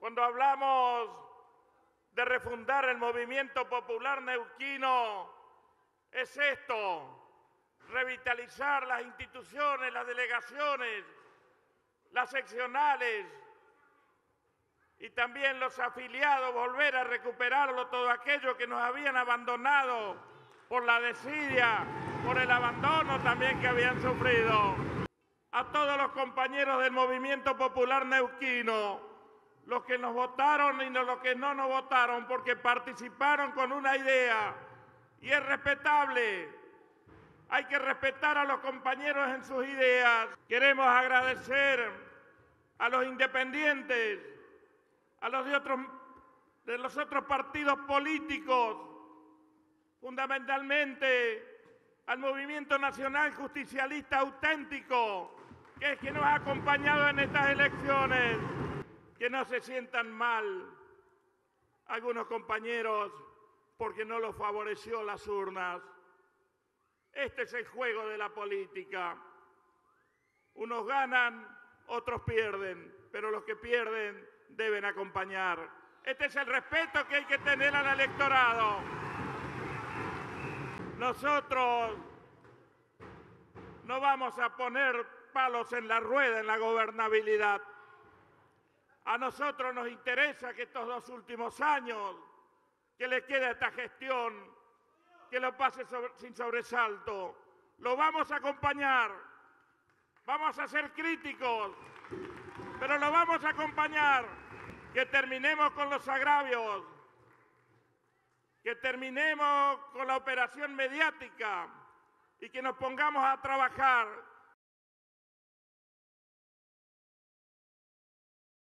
Cuando hablamos de refundar el movimiento popular neuquino, es esto, revitalizar las instituciones, las delegaciones, las seccionales y también los afiliados, volver a recuperarlo, todo aquello que nos habían abandonado por la desidia, por el abandono también que habían sufrido. A todos los compañeros del movimiento popular neuquino, los que nos votaron y los que no nos votaron porque participaron con una idea y es respetable. Hay que respetar a los compañeros en sus ideas. Queremos agradecer a los independientes, a los de, otros, de los otros partidos políticos, fundamentalmente al Movimiento Nacional Justicialista Auténtico, que es que nos ha acompañado en estas elecciones que no se sientan mal algunos compañeros porque no los favoreció las urnas. Este es el juego de la política. Unos ganan, otros pierden, pero los que pierden deben acompañar. Este es el respeto que hay que tener al electorado. Nosotros no vamos a poner palos en la rueda en la gobernabilidad. A nosotros nos interesa que estos dos últimos años, que le quede esta gestión, que lo pase sin sobresalto. Lo vamos a acompañar, vamos a ser críticos, pero lo vamos a acompañar. Que terminemos con los agravios, que terminemos con la operación mediática y que nos pongamos a trabajar